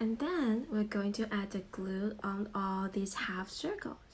And then we're going to add the glue on all these half circles.